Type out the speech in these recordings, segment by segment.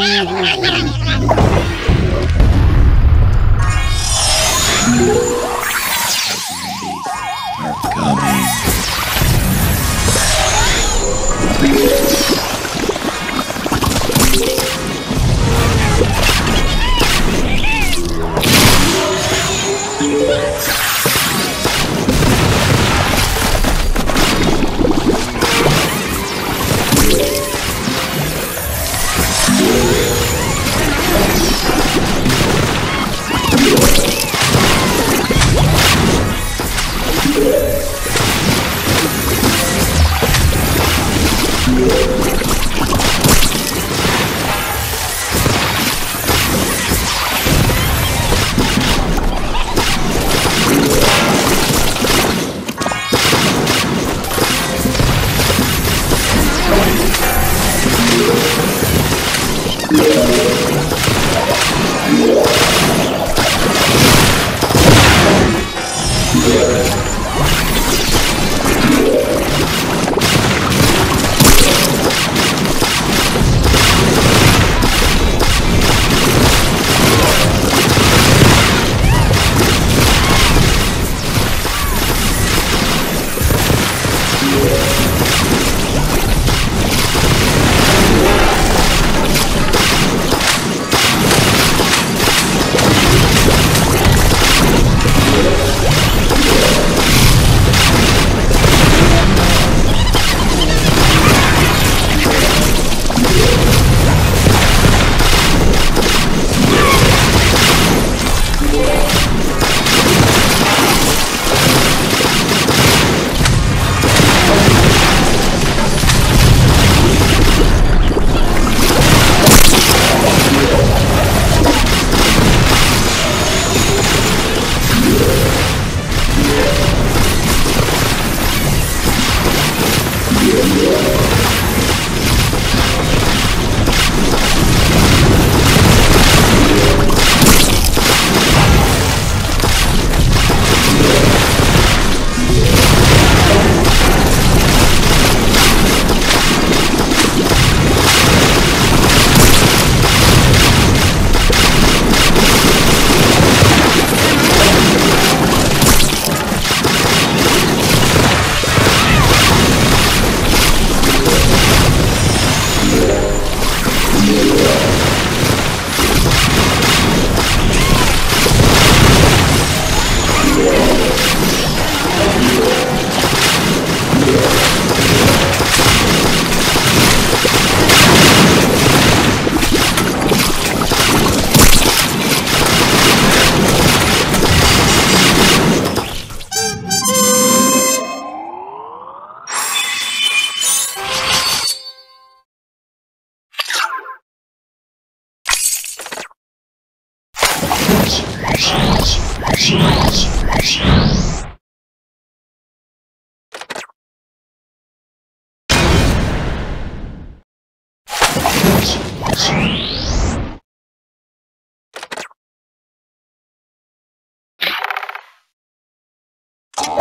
Oh, my God. The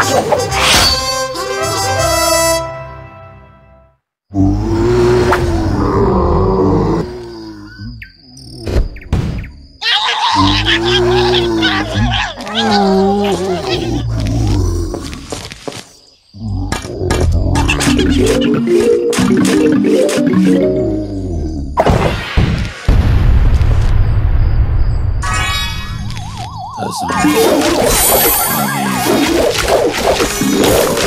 zombies Tá That's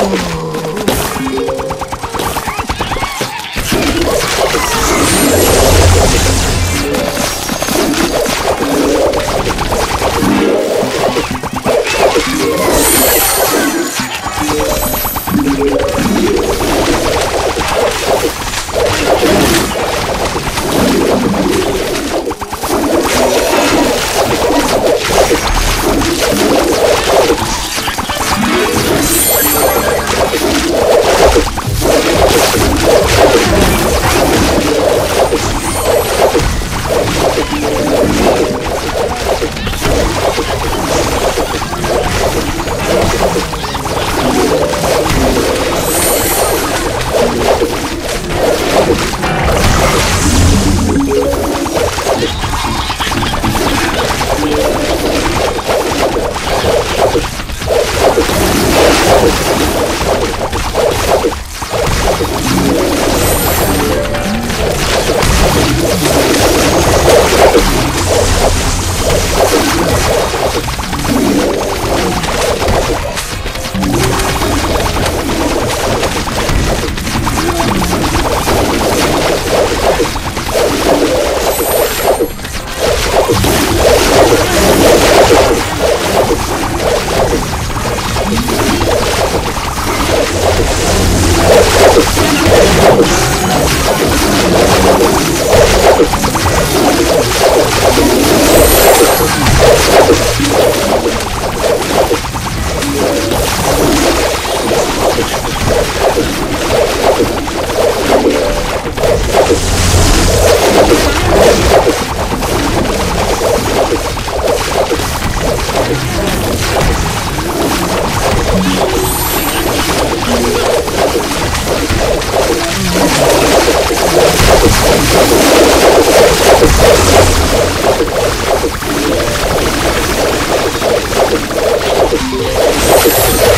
not... Oh,